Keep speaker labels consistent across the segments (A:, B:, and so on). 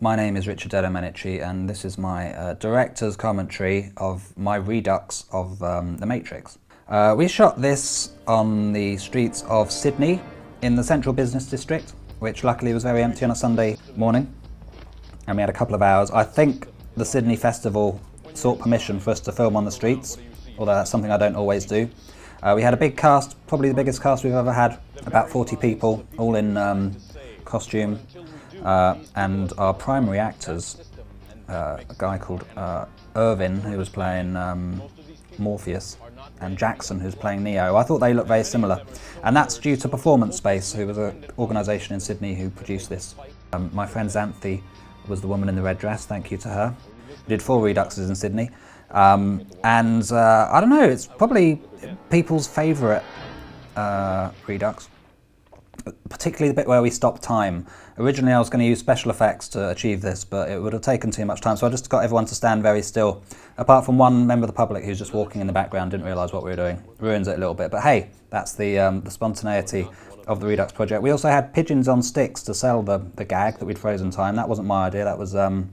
A: My name is Richard DeDomenici and this is my uh, director's commentary of my redux of um, The Matrix. Uh, we shot this on the streets of Sydney in the central business district, which luckily was very empty on a Sunday morning. And we had a couple of hours. I think the Sydney Festival sought permission for us to film on the streets, although that's something I don't always do. Uh, we had a big cast, probably the biggest cast we've ever had, about 40 people, all in um, costume. Uh, and our primary actors, uh, a guy called uh, Irvin, who was playing um, Morpheus, and Jackson, who's playing Neo. I thought they looked very similar. And that's due to Performance Space, who was an organisation in Sydney who produced this. Um, my friend Xanthi was the woman in the red dress, thank you to her. We did four reduxes in Sydney. Um, and uh, I don't know, it's probably people's favourite uh, redux particularly the bit where we stop time. Originally I was going to use special effects to achieve this, but it would have taken too much time, so I just got everyone to stand very still, apart from one member of the public who's just walking in the background, didn't realise what we were doing. Ruins it a little bit, but hey, that's the, um, the spontaneity of the Redux project. We also had pigeons on sticks to sell the, the gag that we'd frozen time. That wasn't my idea, that was um,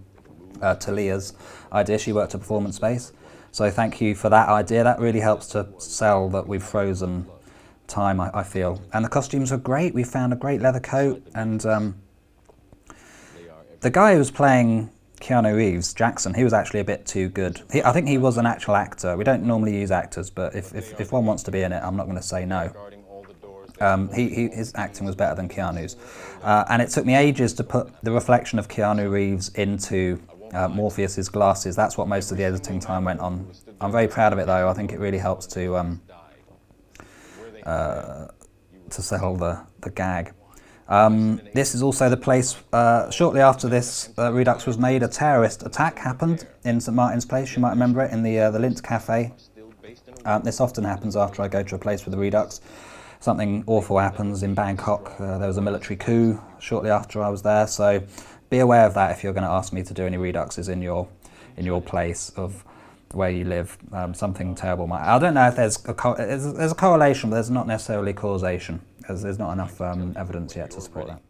A: uh, Talia's idea. She worked at Performance Space. So thank you for that idea. That really helps to sell that we've frozen time, I, I, feel. And the costumes were great. We found a great leather coat, and um, the guy who was playing Keanu Reeves, Jackson, he was actually a bit too good. He, I think he was an actual actor. We don't normally use actors, but if, if, if one wants to be in it, I'm not going to say no. Um, he, he, his acting was better than Keanu's. Uh, and it took me ages to put the reflection of Keanu Reeves into uh, Morpheus's glasses. That's what most of the editing time went on. I'm very proud of it though. I think it really helps to um, uh, to sell the, the gag. Um, this is also the place, uh, shortly after this uh, Redux was made, a terrorist attack happened in St Martin's Place, you might remember it, in the, uh, the Lindt Cafe. Um, this often happens after I go to a place with a Redux. Something awful happens in Bangkok. Uh, there was a military coup shortly after I was there, so be aware of that if you're going to ask me to do any Reduxes in your, in your place of where you live, um, something terrible might. I don't know if there's a, there's, there's a correlation, but there's not necessarily causation, as there's not enough um, evidence yet to support that.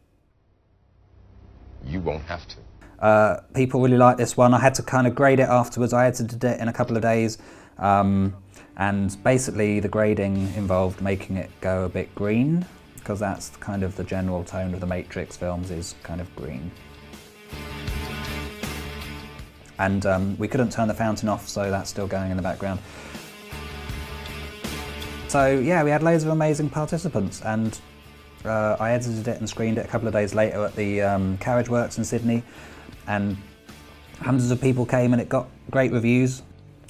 B: You won't have to.
A: Uh, people really like this one. I had to kind of grade it afterwards. I edited it in a couple of days. Um, and basically the grading involved making it go a bit green because that's kind of the general tone of the Matrix films is kind of green and um, we couldn't turn the fountain off so that's still going in the background. So yeah, we had loads of amazing participants and uh, I edited it and screened it a couple of days later at the um, Carriage Works in Sydney. And hundreds of people came and it got great reviews.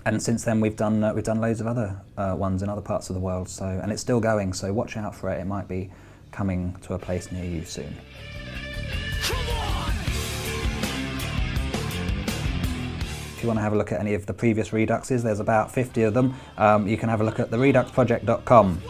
A: And since then we've done uh, we've done loads of other uh, ones in other parts of the world. So and it's still going so watch out for it. It might be coming to a place near you soon. You want to have a look at any of the previous Reduxes, there's about 50 of them. Um, you can have a look at thereduxproject.com.